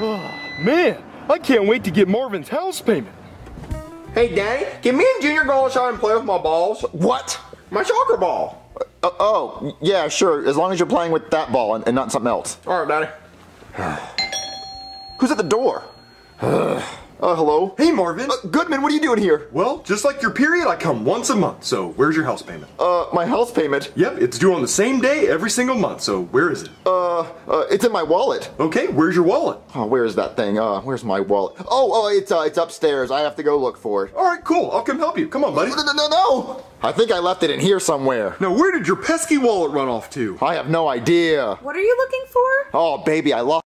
Man, I can't wait to get Marvin's house payment. Hey, Danny, can me and Junior go outside and play with my balls? What? My soccer ball. Uh, oh, yeah, sure. As long as you're playing with that ball and, and not something else. All right, Daddy. Who's at the door? uh, hello? Hey, Marvin. Uh, Goodman, what are you doing here? well, just like your period, I come once a month. So, where's your house payment? Uh, my house payment. Yep, it's due on the same day every single month. So, where is it? Uh, uh, it's in my wallet. Okay, where's your wallet? Oh, where is that thing? Uh, where's my wallet? Oh, oh, it's uh, it's upstairs. I have to go look for it. All right, cool. I'll come help you. Come on, buddy. No, no, no, no! I think I left it in here somewhere. Now, where did your pesky wallet run off to? I have no idea. What are you looking for? Oh, baby, I lost.